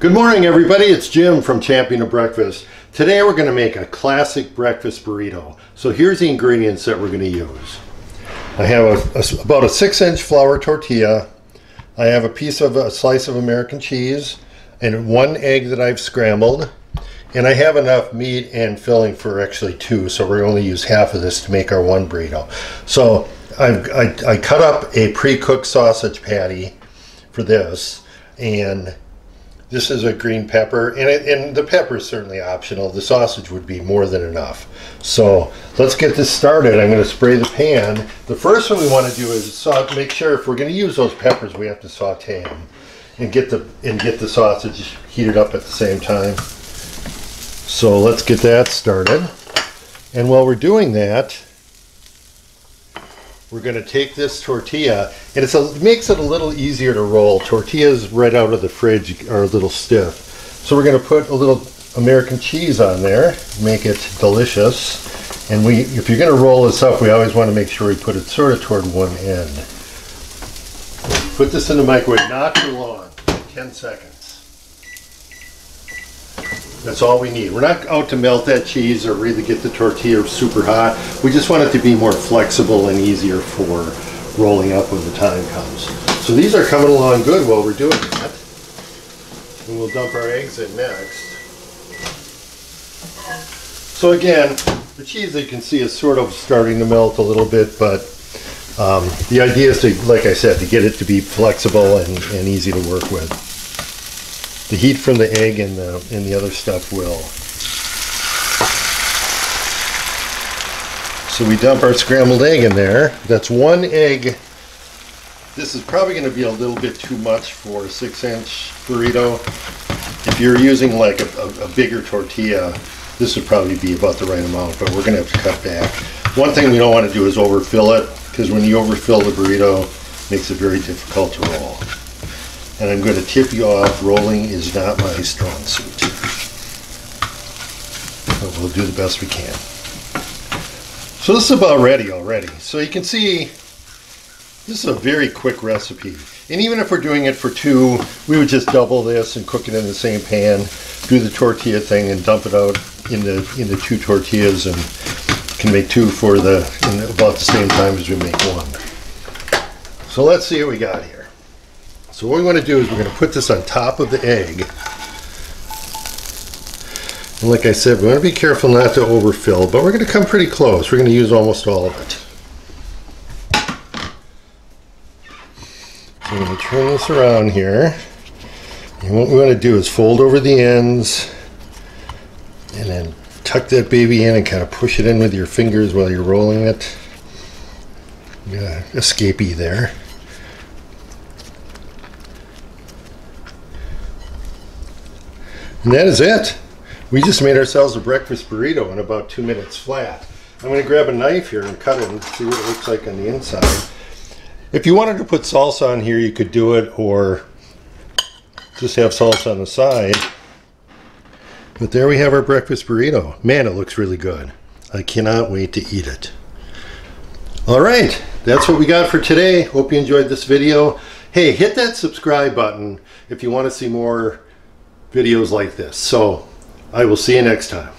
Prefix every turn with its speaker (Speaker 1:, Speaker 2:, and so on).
Speaker 1: Good morning everybody, it's Jim from Champion of Breakfast. Today we're going to make a classic breakfast burrito. So here's the ingredients that we're going to use. I have a, a, about a 6 inch flour tortilla. I have a piece of a slice of American cheese and one egg that I've scrambled. And I have enough meat and filling for actually two, so we're only use half of this to make our one burrito. So I, I cut up a pre-cooked sausage patty for this and this is a green pepper, and, it, and the pepper is certainly optional. The sausage would be more than enough. So let's get this started. I'm going to spray the pan. The first thing we want to do is saute, make sure if we're going to use those peppers, we have to saute them and get the and get the sausage heated up at the same time. So let's get that started. And while we're doing that, we're going to take this tortilla, and a, it makes it a little easier to roll. Tortillas right out of the fridge are a little stiff. So we're going to put a little American cheese on there, make it delicious. And we, if you're going to roll this up, we always want to make sure we put it sort of toward one end. Put this in the microwave, not too long, 10 seconds. That's all we need. We're not out to melt that cheese or really get the tortilla super hot. We just want it to be more flexible and easier for rolling up when the time comes. So these are coming along good while we're doing that. And we'll dump our eggs in next. So again, the cheese you can see is sort of starting to melt a little bit, but um, the idea is to, like I said, to get it to be flexible and, and easy to work with the heat from the egg and the, and the other stuff will. So we dump our scrambled egg in there. That's one egg. This is probably going to be a little bit too much for a six inch burrito. If you're using like a, a, a bigger tortilla, this would probably be about the right amount, but we're going to have to cut back. One thing we don't want to do is overfill it, because when you overfill the burrito, it makes it very difficult to roll and I'm going to tip you off. Rolling is not my strong suit. But we'll do the best we can. So this is about ready already. So you can see this is a very quick recipe. And even if we're doing it for two, we would just double this and cook it in the same pan, do the tortilla thing and dump it out into, into two tortillas and can make two for the in about the same time as we make one. So let's see what we got here. So what we want to do is we're going to put this on top of the egg. And like I said, we want to be careful not to overfill, but we're going to come pretty close. We're going to use almost all of it. So I'm going to turn this around here. And what we want to do is fold over the ends and then tuck that baby in and kind of push it in with your fingers while you're rolling it. Yeah, escapee there. And that is it. We just made ourselves a breakfast burrito in about two minutes flat. I'm going to grab a knife here and cut it and see what it looks like on the inside. If you wanted to put salsa on here, you could do it, or just have salsa on the side. But there we have our breakfast burrito. Man, it looks really good. I cannot wait to eat it. All right, that's what we got for today. Hope you enjoyed this video. Hey, hit that subscribe button if you want to see more videos like this. So I will see you next time.